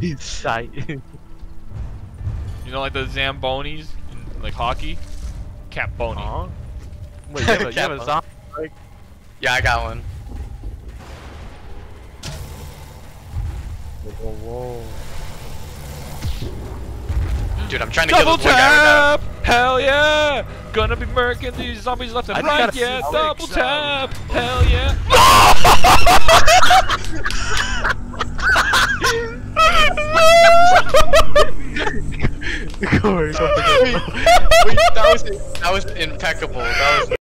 He's sight. You know, like the Zambonis in like hockey? Capboni. Huh? Wait, you have a, you have a Cat zombie? Yeah, I got one. Whoa, whoa. Dude, I'm trying to kill Double this one guy tap! Hell yeah! Gonna be murking these zombies left and I right, yeah! Double um, tap! Hell yeah! Corey, go without. Wait, wait, that was that was impeccable. That was